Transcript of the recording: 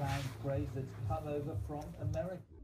cloud craze that's come over from America.